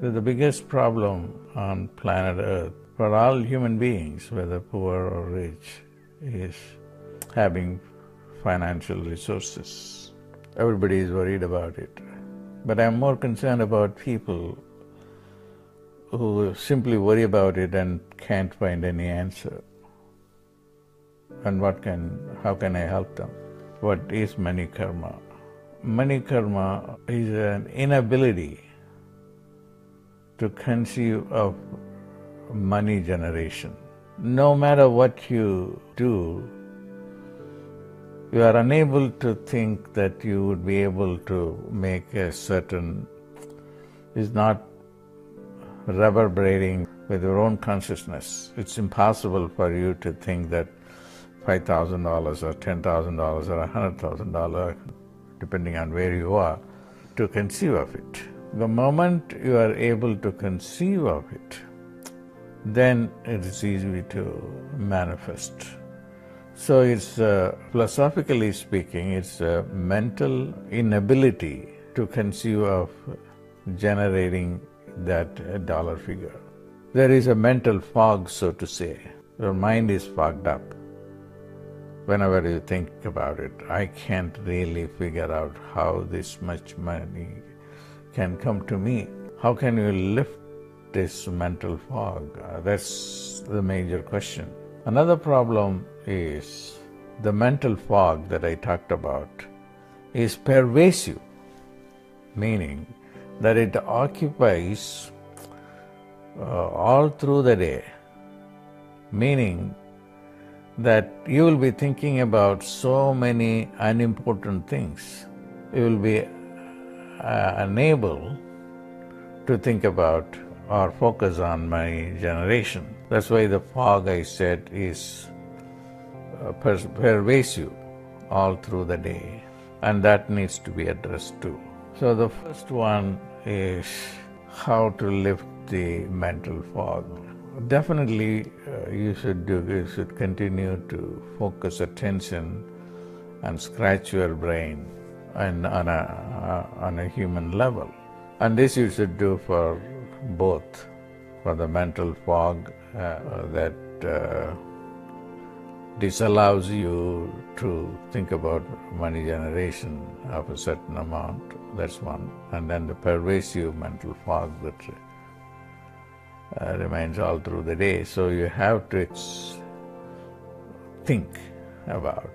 the biggest problem on planet Earth for all human beings, whether poor or rich, is having financial resources. Everybody is worried about it. But I'm more concerned about people who simply worry about it and can't find any answer. And what can, how can I help them? What is money karma? Money karma is an inability to conceive of money generation. No matter what you do, you are unable to think that you would be able to make a certain, is not reverberating with your own consciousness. It's impossible for you to think that $5,000 or $10,000 or $100,000, depending on where you are, to conceive of it. The moment you are able to conceive of it, then it is easy to manifest. So it's uh, philosophically speaking, it's a mental inability to conceive of generating that dollar figure. There is a mental fog, so to say. Your mind is fogged up. Whenever you think about it, I can't really figure out how this much money can come to me. How can you lift this mental fog? Uh, that's the major question. Another problem is the mental fog that I talked about is pervasive, meaning that it occupies uh, all through the day, meaning that you will be thinking about so many unimportant things. You will be uh, unable to think about or focus on my generation. That's why the fog I said is uh, per- pervasive all through the day, and that needs to be addressed too. So, the first one is how to lift the mental fog. Definitely, uh, you should do. You should continue to focus attention and scratch your brain, and on a on a human level. And this you should do for both, for the mental fog uh, that uh, disallows you to think about money generation of a certain amount. That's one. And then the pervasive mental fog that uh, remains all through the day. So you have to think about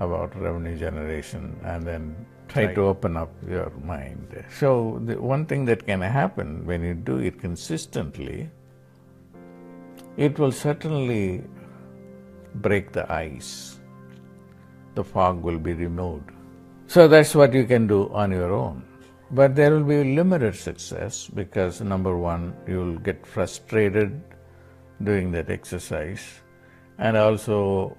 about revenue generation and then try right. to open up your mind. So the one thing that can happen when you do it consistently, it will certainly break the ice. The fog will be removed. So that's what you can do on your own. But there will be limited success because number one, you will get frustrated doing that exercise, and also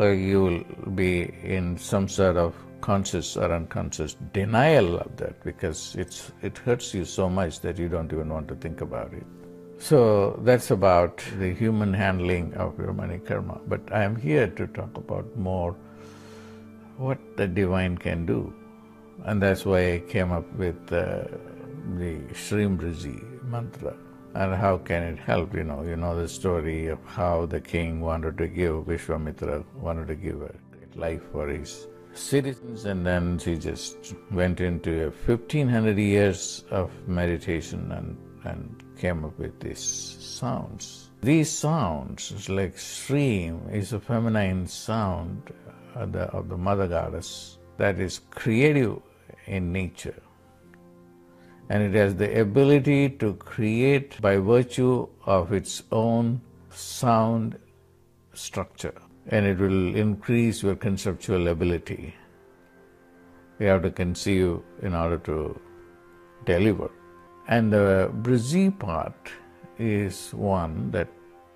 you will be in some sort of conscious or unconscious denial of that because it's it hurts you so much that you don't even want to think about it. So that's about the human handling of your money karma. But I am here to talk about more what the divine can do. And that's why I came up with uh, the Shreem Brzee mantra. And how can it help? You know, you know the story of how the king wanted to give, Vishwamitra wanted to give a great life for his citizens, and then she just went into a 1500 years of meditation and, and came up with these sounds. These sounds, like Shreem, is a feminine sound of the, of the mother goddess that is creative in nature. And it has the ability to create by virtue of its own sound structure. And it will increase your conceptual ability. You have to conceive in order to deliver. And the Brzee part is one that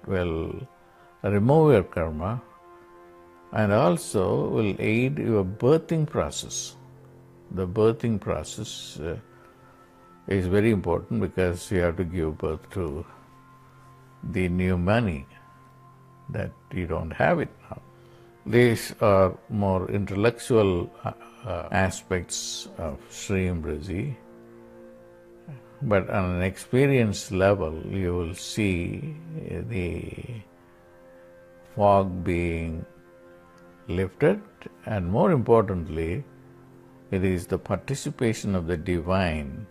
will remove your karma and also will aid your birthing process. The birthing process uh, is very important because you have to give birth to the new money that you don't have it now. These are more intellectual uh, uh, aspects of Shreem Brzee But on an experience level, you will see the fog being lifted, and more importantly, it is the participation of the divine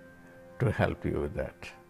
to help you with that.